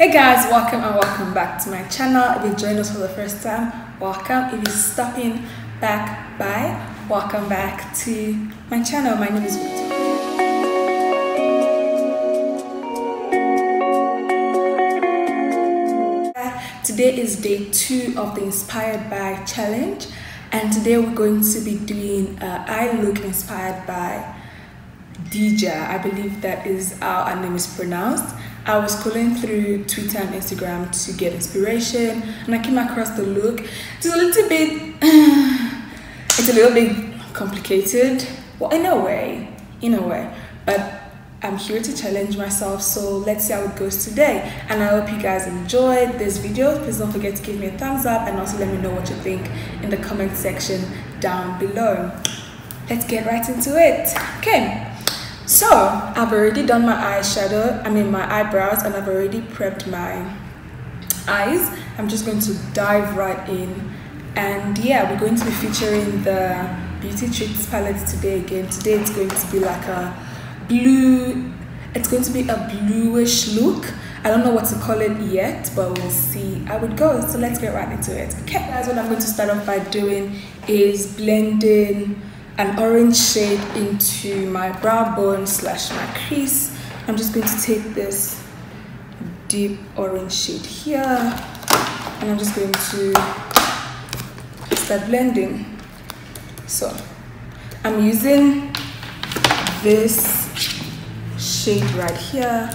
Hey guys, welcome and welcome back to my channel. If you joined us for the first time, welcome. If you're stopping back by, welcome back to my channel. My name is Victoria. Today is day two of the Inspired by challenge, and today we're going to be doing uh, eye look inspired by Dija. I believe that is how her name is pronounced. I was scrolling through Twitter and Instagram to get inspiration, and I came across the look. It's a little bit, it's a little bit complicated. Well, in a way, in a way, but I'm here to challenge myself. So let's see how it goes today. And I hope you guys enjoyed this video. Please don't forget to give me a thumbs up and also let me know what you think in the comment section down below. Let's get right into it. Okay. So I've already done my eyeshadow, I mean my eyebrows, and I've already prepped my eyes. I'm just going to dive right in. And yeah, we're going to be featuring the Beauty Treats palette today again. Today it's going to be like a blue, it's going to be a bluish look. I don't know what to call it yet, but we'll see how it goes. So let's get right into it. Okay, guys, what I'm going to start off by doing is blending an orange shade into my brow bone slash my crease. I'm just going to take this deep orange shade here and I'm just going to start blending. So I'm using this shade right here.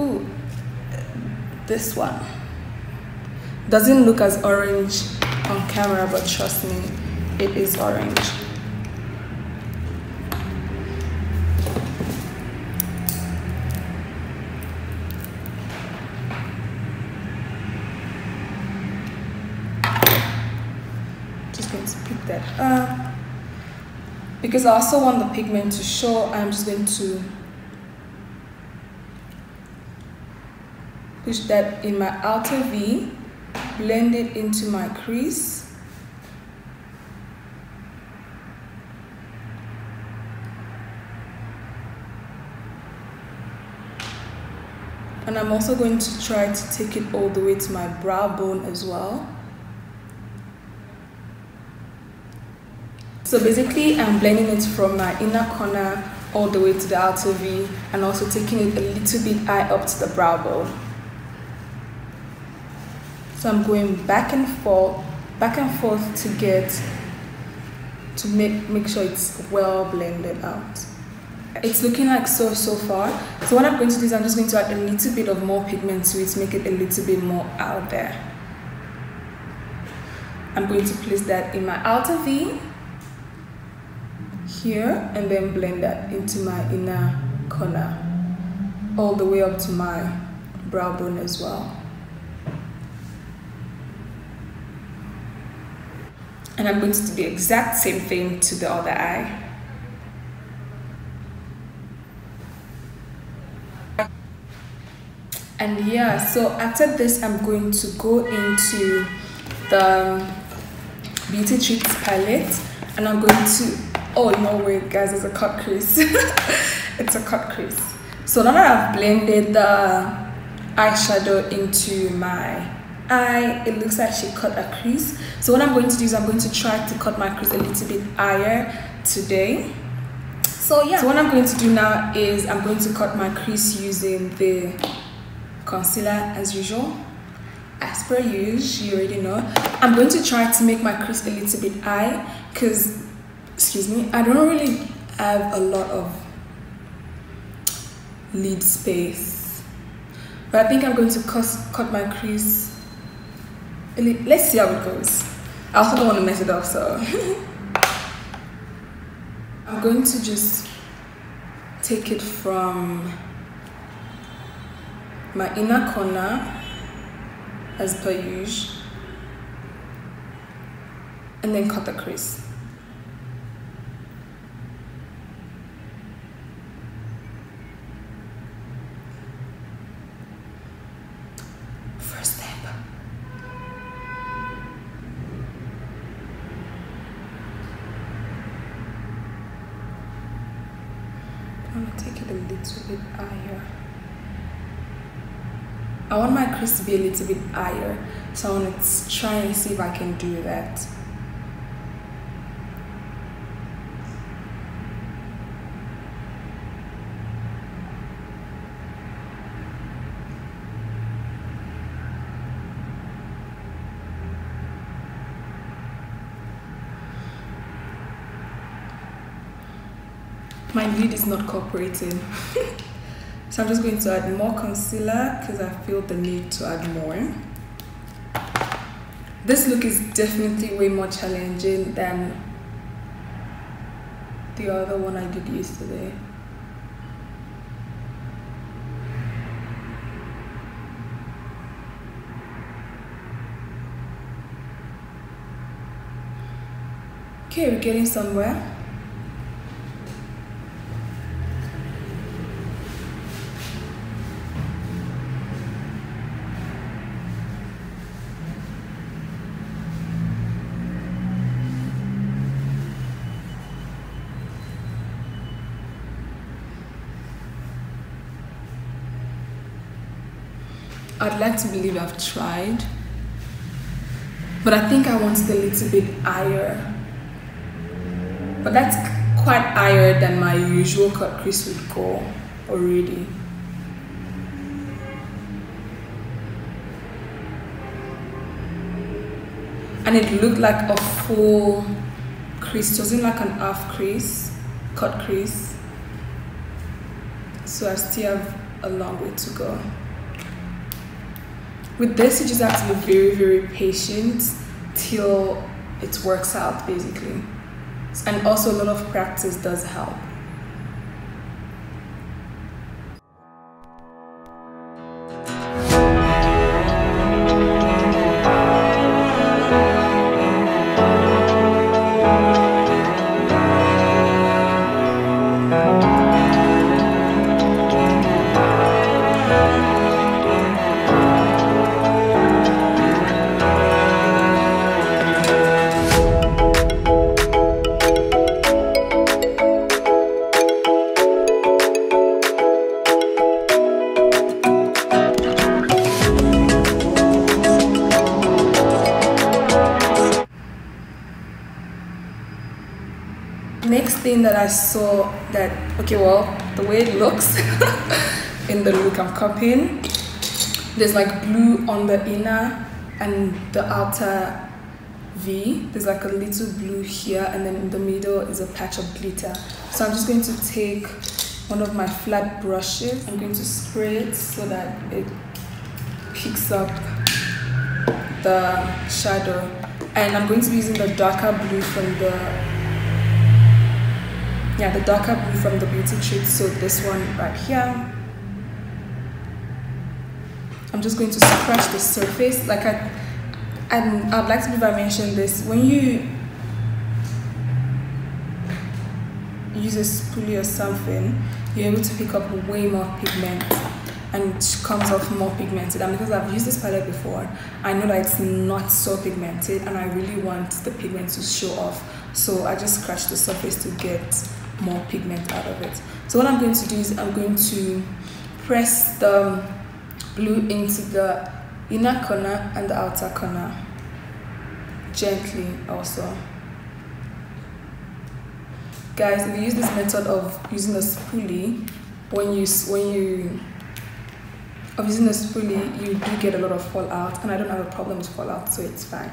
Ooh, this one. Doesn't look as orange on camera, but trust me, it is orange. Just going to pick that up. Because I also want the pigment to show, I'm just going to push that in my outer V, blend it into my crease. And I'm also going to try to take it all the way to my brow bone as well. So basically I'm blending it from my inner corner all the way to the outer V and also taking it a little bit high up to the brow bone. So I'm going back and forth, back and forth to get, to make, make sure it's well blended out. It's looking like so, so far. So what I'm going to do is I'm just going to add a little bit of more pigment to it, make it a little bit more out there. I'm going to place that in my outer V here and then blend that into my inner corner all the way up to my brow bone as well. And I'm going to do the exact same thing to the other eye. And yeah, so after this, I'm going to go into the Beauty Treats palette and I'm going to Oh, no way, guys, it's a cut crease. it's a cut crease. So now that I've blended the eyeshadow into my eye, it looks like she cut a crease. So what I'm going to do is I'm going to try to cut my crease a little bit higher today. So yeah, so what I'm going to do now is I'm going to cut my crease using the concealer as usual. As per usual, you already know. I'm going to try to make my crease a little bit high because excuse me, I don't really have a lot of lid space. But I think I'm going to cut, cut my crease. Let's see how it goes. I also don't want to mess it up, so. I'm going to just take it from my inner corner as per usual and then cut the crease. I'm gonna take it a little bit higher. I want my crease to be a little bit higher. So I want to try and see if I can do that. my lid is not cooperating so I'm just going to add more concealer because I feel the need to add more. This look is definitely way more challenging than the other one I did yesterday. Okay we're getting somewhere I'd like to believe I've tried, but I think I wanted a little bit higher. But that's quite higher than my usual cut crease would go already. And it looked like a full crease, it wasn't like an half crease, cut crease. So I still have a long way to go with this you just have to be very very patient till it works out basically. And also a lot of practice does help I saw that okay well the way it looks in the look I'm copying there's like blue on the inner and the outer V. There's like a little blue here and then in the middle is a patch of glitter. So I'm just going to take one of my flat brushes. I'm going to spray it so that it picks up the shadow. And I'm going to be using the darker blue from the yeah the darker blue from the beauty treat so this one right here. I'm just going to scratch the surface. Like I and I'd like to if I mention this. When you use a spoolie or something you're able to pick up way more pigment and it comes off more pigmented. And because I've used this palette before I know that it's not so pigmented and I really want the pigment to show off. So I just scratch the surface to get more pigment out of it. So what I'm going to do is I'm going to press the blue into the inner corner and the outer corner gently also. Guys, if you use this method of using a spoolie, when you when you of using a spoolie, you do get a lot of fallout, and I don't have a problem with fallout, so it's fine.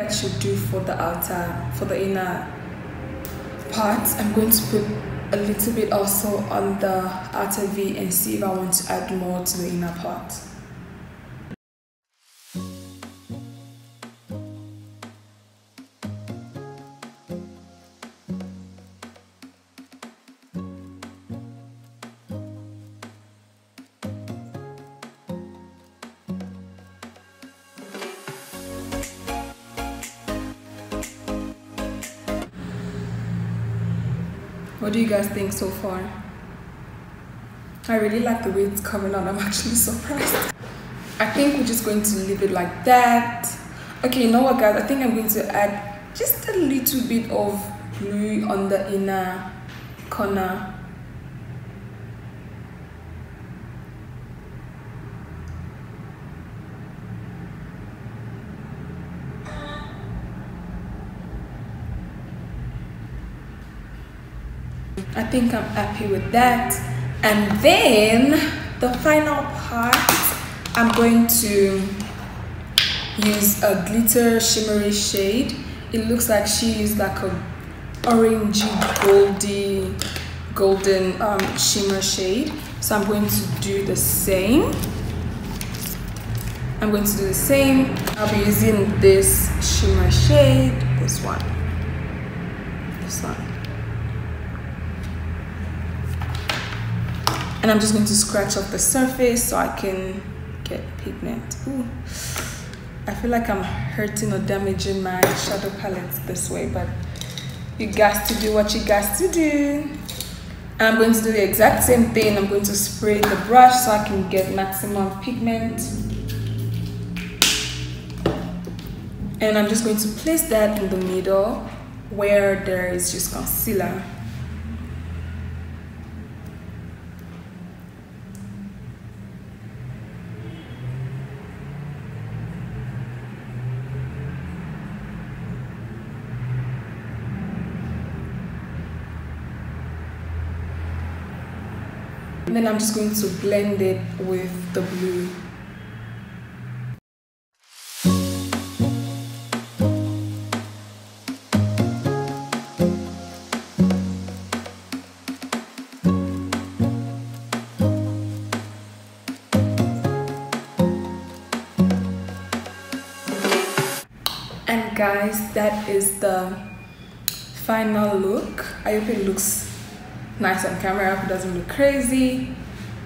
That should do for the outer for the inner part i'm going to put a little bit also on the outer v and see if i want to add more to the inner part What do you guys think so far? I really like the way it's coming on. I'm actually surprised. I think we're just going to leave it like that. Okay, you know what guys? I think I'm going to add just a little bit of blue on the inner corner. I think I'm happy with that. And then the final part, I'm going to use a glitter shimmery shade. It looks like she used like a orangey goldy golden um, shimmer shade. So I'm going to do the same. I'm going to do the same. I'll be using this shimmer shade, this one, this one. And I'm just going to scratch off the surface so I can get pigment. Ooh. I feel like I'm hurting or damaging my shadow palette this way, but you guys to do what you guys to do. I'm going to do the exact same thing. I'm going to spray the brush so I can get maximum pigment. And I'm just going to place that in the middle where there is just concealer. And then I'm just going to blend it with the blue. And guys, that is the final look. I hope it looks nice on camera. It doesn't look crazy.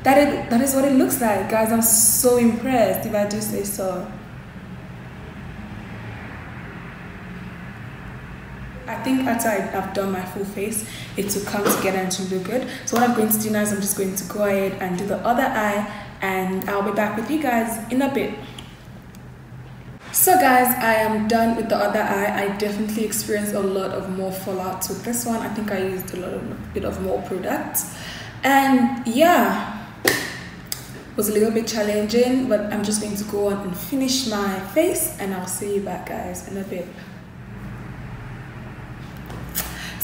That is, that is what it looks like, guys. I'm so impressed, if I do say so. I think after I've done my full face, it will come together and to look good. So what I'm going to do now is I'm just going to go ahead and do the other eye and I'll be back with you guys in a bit. So guys, I am done with the other eye. I definitely experienced a lot of more fallout with this one. I think I used a lot of bit of more product. And yeah, was a little bit challenging, but I'm just going to go on and finish my face and I'll see you back guys in a bit.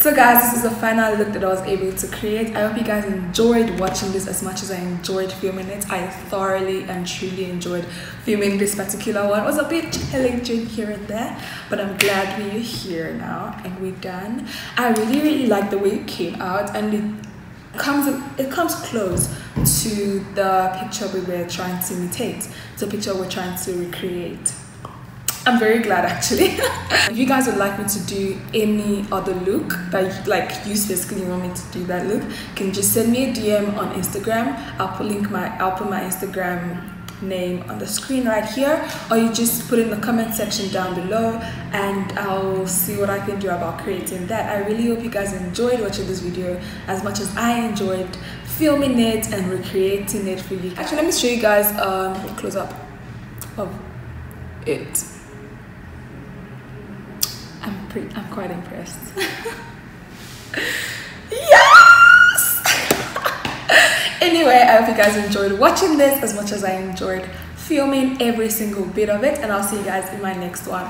So guys, this is the final look that I was able to create. I hope you guys enjoyed watching this as much as I enjoyed filming it. I thoroughly and truly enjoyed filming this particular one. It was a bit challenging here and there, but I'm glad we're here now and we're done. I really, really like the way it came out and it comes it comes close to the picture we were trying to imitate, the picture we're trying to recreate. I'm very glad actually. if you guys would like me to do any other look that like you specifically want me to do that look, you can just send me a DM on Instagram. I'll put link my I'll put my Instagram name on the screen right here or you just put in the comment section down below and I'll see what I can do about creating that. I really hope you guys enjoyed watching this video as much as I enjoyed filming it and recreating it for you. Actually, let me show you guys um, a close up of it. I'm quite impressed. yes! anyway, I hope you guys enjoyed watching this as much as I enjoyed filming every single bit of it and I'll see you guys in my next one.